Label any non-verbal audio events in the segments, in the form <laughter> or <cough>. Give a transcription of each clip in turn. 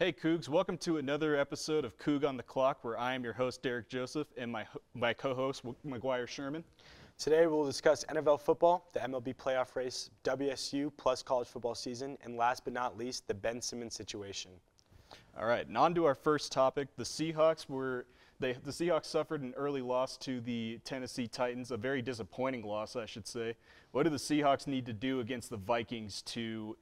Hey Cougs, welcome to another episode of Coug on the Clock, where I am your host Derek Joseph and my my co-host Maguire Sherman. Today we'll discuss NFL football, the MLB playoff race, WSU plus college football season, and last but not least, the Ben Simmons situation. All right, and on to our first topic. The Seahawks were they, the Seahawks suffered an early loss to the Tennessee Titans, a very disappointing loss, I should say. What do the Seahawks need to do against the Vikings to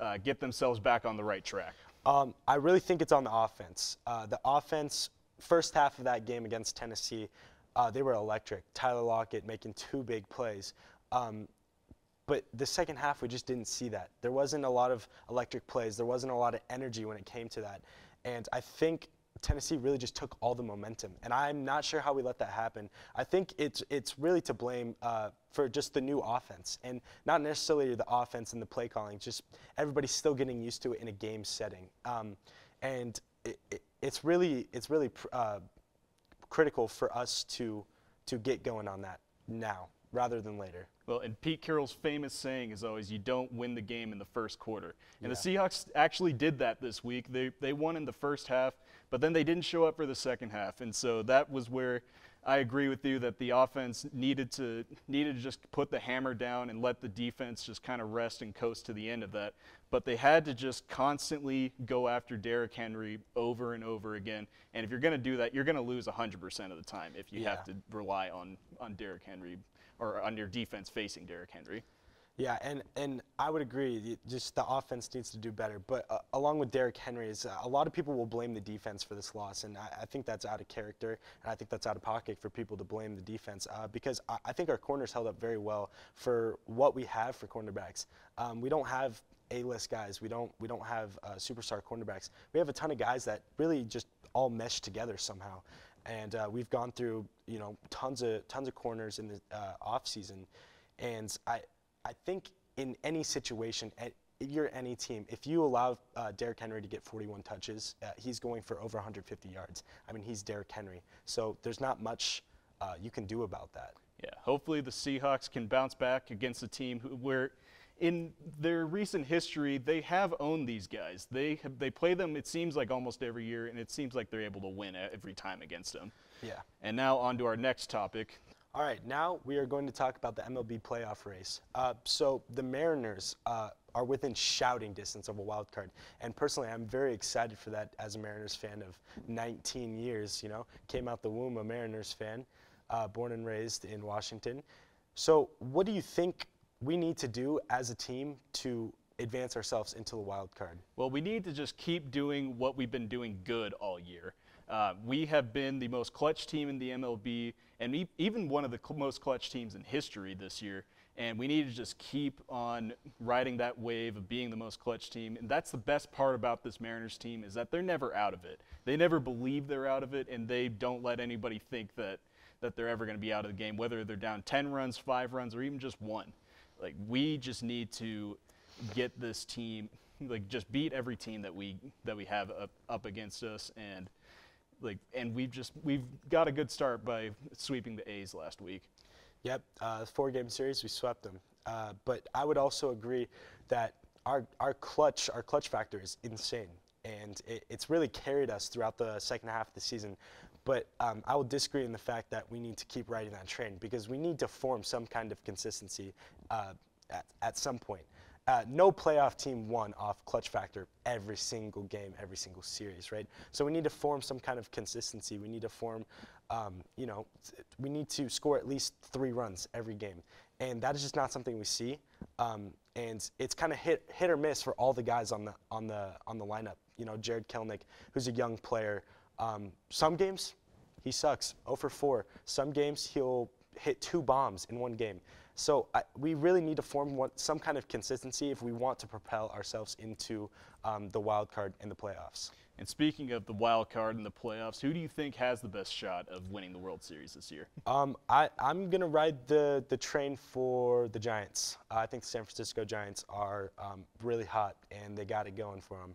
uh, get themselves back on the right track? Um, I really think it's on the offense. Uh, the offense, first half of that game against Tennessee, uh, they were electric. Tyler Lockett making two big plays. Um, but the second half, we just didn't see that. There wasn't a lot of electric plays. There wasn't a lot of energy when it came to that. And I think Tennessee really just took all the momentum, and I'm not sure how we let that happen. I think it's it's really to blame uh, for just the new offense, and not necessarily the offense and the play calling. Just everybody's still getting used to it in a game setting, um, and it, it, it's really it's really uh, critical for us to to get going on that now rather than later. Well, and Pete Carroll's famous saying is always, "You don't win the game in the first quarter." And yeah. the Seahawks actually did that this week. They they won in the first half, but then they didn't show up for the second half, and so that was where I agree with you that the offense needed to needed to just put the hammer down and let the defense just kind of rest and coast to the end of that. But they had to just constantly go after Derrick Henry over and over again. And if you're going to do that, you're going to lose 100% of the time if you yeah. have to rely on on Derrick Henry or on your defense facing Derrick Henry. Yeah, and, and I would agree. Just the offense needs to do better. But uh, along with Derrick Henry, is uh, a lot of people will blame the defense for this loss, and I, I, think that's out of character, and I think that's out of pocket for people to blame the defense uh, because I, I, think our corners held up very well for what we have for cornerbacks. Um, we don't have A-list guys. We don't we don't have uh, superstar cornerbacks. We have a ton of guys that really just all mesh together somehow and uh, we've gone through you know tons of tons of corners in the uh, off season, and I I think in any situation, if you're any team, if you allow uh, Derrick Henry to get 41 touches, uh, he's going for over 150 yards. I mean, he's Derrick Henry, so there's not much uh, you can do about that. Yeah, hopefully the Seahawks can bounce back against a team who, where in their recent history, they have owned these guys. They have, they play them. It seems like almost every year, and it seems like they're able to win every time against them. Yeah. And now on to our next topic. All right, now we are going to talk about the MLB playoff race. Uh, so the Mariners uh, are within shouting distance of a wild card, and personally, I'm very excited for that as a Mariners fan of 19 years. You know, came out the womb a Mariners fan, uh, born and raised in Washington. So, what do you think we need to do as a team to advance ourselves into the wild card? Well, we need to just keep doing what we've been doing good all year. Uh, we have been the most clutch team in the MLB, and e- even one of the cl- most clutch teams in history this year. And we need to just keep on riding that wave of being the most clutch team. And that's the best part about this Mariners team is that they're never out of it. They never believe they're out of it, and they don't let anybody think that that they're ever going to be out of the game, whether they're down 10 runs, five runs, or even just one. Like we just need to get this team, like just beat every team that we that we have up, up against us, and like and we've just we've got a good start by sweeping the A's last week. Yep, uh, four game series we swept them. Uh, but I would also agree that our our clutch our clutch factor is insane, and it, it's really carried us throughout the second half of the season. But um, I will disagree in the fact that we need to keep riding that train because we need to form some kind of consistency uh, at, at some point. Uh, no playoff team won off clutch factor every single game, every single series, right? So we need to form some kind of consistency. We need to form, um, you know, we need to score at least three runs every game, and that is just not something we see. Um, and it's kind of hit hit or miss for all the guys on the on the on the lineup. You know, Jarred Kelenic, who's a young player. Um, some games, he sucks, 0 for 4. Some games, he'll hit two bombs in one game. So I, we really need to form one, some kind of consistency if we want to propel ourselves into um, the wild card in the playoffs. And speaking of the wild card in the playoffs, who do you think has the best shot of winning the World Series this year? Um, I, am going to ride the, the train for the Giants. Uh, I think the San Francisco Giants are um, really hot, and they got it going for them.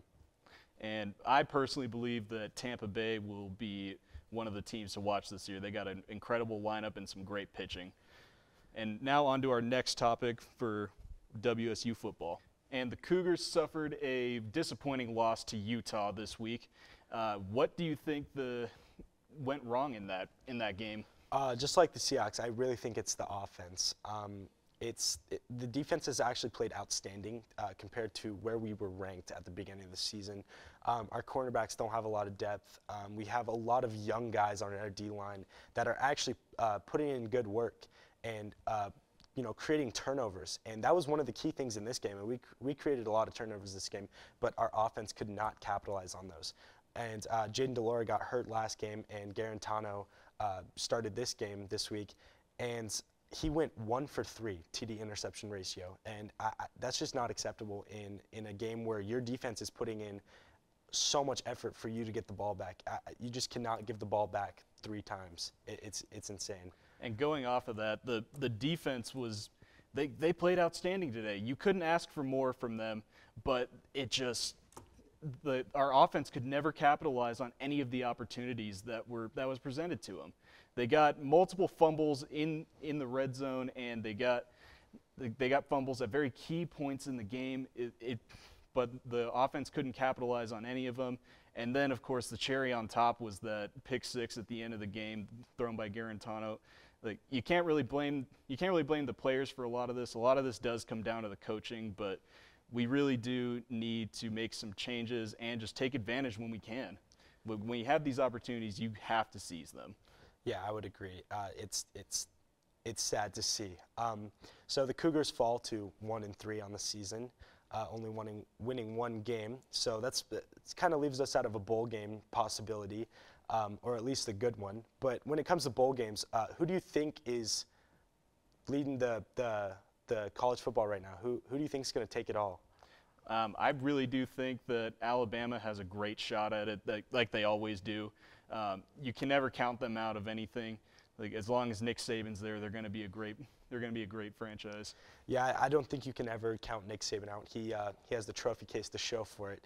And I personally believe that Tampa Bay will be one of the teams to watch this year. They got an incredible lineup and some great pitching. And now on to our next topic for WSU football. and the Cougars suffered a disappointing loss to Utah this week. Uh, what do you think the went wrong in that in that game? Uh, just like the Seahawks, I really think it's the offense. Um, it's it, the defense has actually played outstanding uh, compared to where we were ranked at the beginning of the season. Um, our cornerbacks don't have a lot of depth. Um, we have a lot of young guys on our D line that are actually uh, putting in good work and uh, you know creating turnovers. And that was one of the key things in this game. And we we created a lot of turnovers this game, but our offense could not capitalize on those. And uh, Jayden de Laura got hurt last game, and Guarantano uh, started this game this week, and he went one for three TD interception ratio, and I, I, that's just not acceptable in in a game where your defense is putting in so much effort for you to get the ball back. I, you just cannot give the ball back three times. It, it's it's insane. And going off of that, the the defense was they they played outstanding today. You couldn't ask for more from them, but it just the our offense could never capitalize on any of the opportunities that were that was presented to them. They got multiple fumbles in in the red zone, and they got they got fumbles at very key points in the game. It, it, but the offense couldn't capitalize on any of them. And then, of course, the cherry on top was that pick six at the end of the game thrown by Guarantano. Like you can't really blame you can't really blame the players for a lot of this. A lot of this does come down to the coaching, but we really do need to make some changes and just take advantage when we can. When you have these opportunities, you have to seize them. Yeah, I would agree. Uh, it's it's it's sad to see. Um, so the Cougars fall to one and three on the season, uh, only winning winning one game. So that's it kind of leaves us out of a bowl game possibility, um, or at least a good one. But when it comes to bowl games, uh, who do you think is leading the the the college football right now? Who who do you think is going to take it all? Um, I really do think that Alabama has a great shot at it, like, like they always do. Um, you can never count them out of anything. Like as long as Nick Saban's there, they're going to be a great they're going to be a great franchise. Yeah, I don't think you can ever count Nick Saban out. He uh, he has the trophy case to show for it.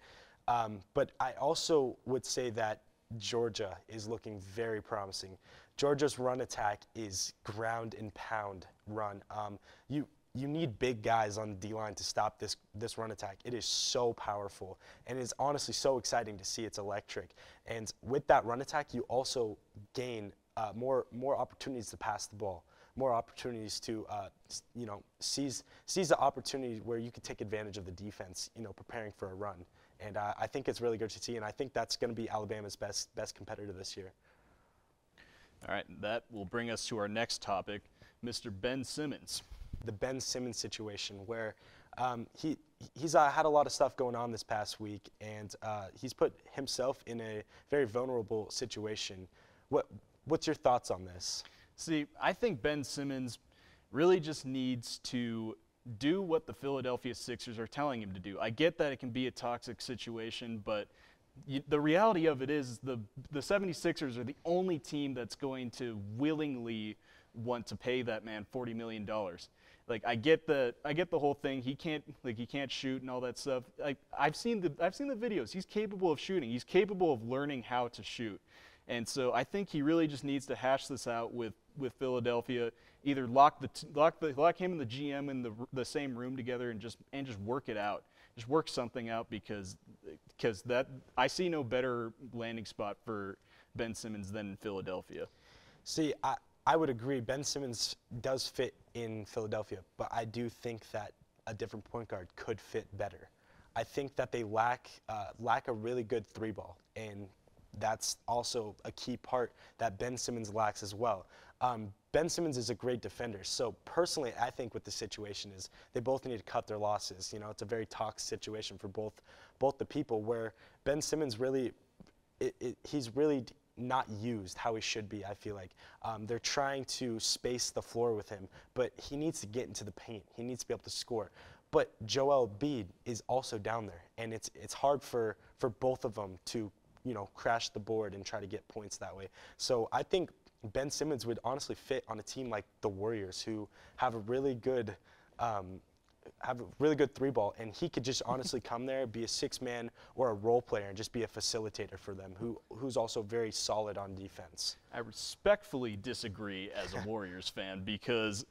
Um, but I also would say that Georgia is looking very promising. Georgia's run attack is ground and pound run. Um, you you need big guys on the D line to stop this this run attack. It is so powerful, and it's honestly so exciting to see. It's electric, and with that run attack, you also gain uh, more more opportunities to pass the ball, more opportunities to uh, you know seize seize the opportunity where you could take advantage of the defense, you know, preparing for a run. And uh, I think it's really good to see, and I think that's going to be Alabama's best best competitor this year. All right, that will bring us to our next topic, Mr. Ben Simmons the Ben Simmons situation, where um, he he's uh, had a lot of stuff going on this past week, and uh, he's put himself in a very vulnerable situation. What what's your thoughts on this? See, I think Ben Simmons really just needs to do what the Philadelphia Sixers are telling him to do. I get that it can be a toxic situation, but you, the reality of it is the the 76ers are the only team that's going to willingly want to pay that man 40 million dollars like I get the I get the whole thing. He can't like he can't shoot and all that stuff. Like I've seen the I've seen the videos. He's capable of shooting. He's capable of learning how to shoot. And so I think he really just needs to hash this out with with Philadelphia. Either lock the lock the lock him and the GM in the the same room together and just and just work it out. Just work something out because because that I see no better landing spot for Ben Simmons than Philadelphia. See, I I would agree. Ben Simmons does fit in Philadelphia, but I do think that a different point guard could fit better. I think that they lack uh, lack a really good three ball, and that's also a key part that Ben Simmons lacks as well. Um, ben Simmons is a great defender, so personally, I think what the situation is, they both need to cut their losses. You know, it's a very toxic situation for both both the people where Ben Simmons really, it, it, he's really not used how he should be, I feel like. Um, they're trying to space the floor with him, but he needs to get into the paint. He needs to be able to score. But Joel Embiid is also down there, and it's, it's hard for, for both of them to you know, crash the board and try to get points that way. So I think Ben Simmons would honestly fit on a team like the Warriors, who have a really good um, have a really good three ball, and he could just <laughs> honestly come there, be a six man or a role player, and just be a facilitator for them, who who's also very solid on defense. I respectfully disagree as a Warriors fan because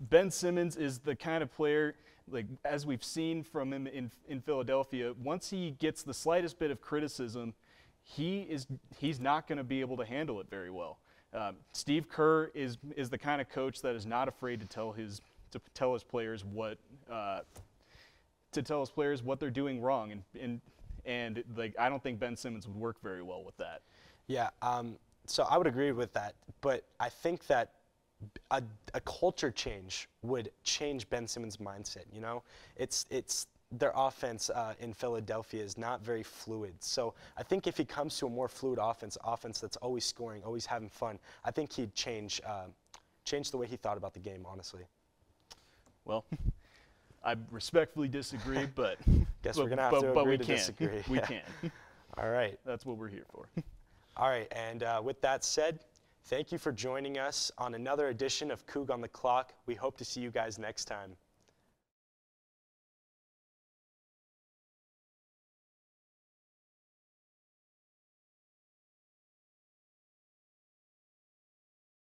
Ben Simmons is the kind of player like as we've seen from him in in Philadelphia, once he gets the slightest bit of criticism, he is he's not going to be able to handle it very well. Um, Steve Kerr is is the kind of coach that is not afraid to tell his to tell his players what uh, to tell his players what they're doing wrong, and and and like I don't think Ben Simmons would work very well with that. Yeah, um, so I would agree with that, but I think that a, a culture change would change Ben Simmons' mindset. You know, it's it's their offense uh, in Philadelphia is not very fluid. So I think if he comes to a more fluid offense, offense that's always scoring, always having fun, I think he'd change uh, change the way he thought about the game. Honestly. Well, <laughs> I respectfully disagree, <laughs> but Guess but, we're gonna have but, to but agree we to can. disagree. <laughs> We Yeah. can. All right. That's what we're here for. All right, and uh, with that said, thank you for joining us on another edition of Coug on the Clock. We hope to see you guys next time.